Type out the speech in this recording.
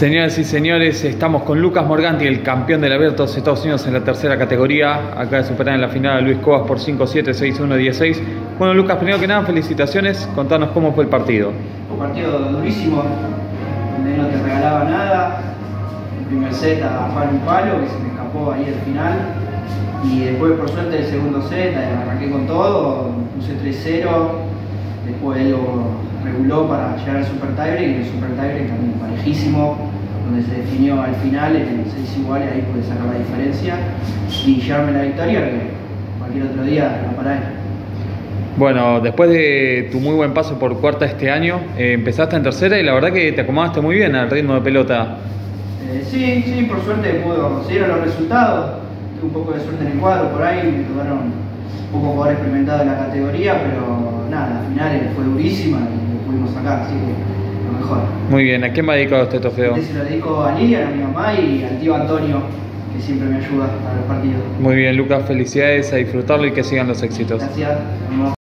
Señoras y señores, estamos con Lucas Morganti, el campeón del Abierto de Estados Unidos en la tercera categoría. Acaba de superar en la final a Luis Cobas por 5-7, 6-1, 16. Bueno, Lucas, primero que nada, felicitaciones. Contanos cómo fue el partido. Un partido durísimo, donde no te regalaba nada. El primer set a palo y palo, que se me escapó ahí al final. Y después, por suerte, el segundo set, arranqué con todo, puse 3-0. Después él lo reguló para llegar al Super Tiebreak y el Super Tiebreak también parejísimo, donde se definió al final en 6 iguales, ahí pude sacar la diferencia y llevarme la victoria, que cualquier otro día la para él. Bueno, después de tu muy buen paso por cuarta este año, eh, empezaste en tercera y la verdad que te acomodaste muy bien al ritmo de pelota. Eh, sí, sí, por suerte pudo, se dieron los resultados, tuve un poco de suerte en el cuadro por ahí, me tocaron un poco jugador experimentado en la categoría, pero nada, la final fue durísima y lo pudimos sacar, así que lo mejor. Muy bien, ¿a quién va dedicado este trofeo? Este se lo dedico a Lilian, a mi mamá y al tío Antonio, que siempre me ayuda a los partidos. Muy bien, Lucas, felicidades, a disfrutarlo y que sigan los éxitos. Gracias.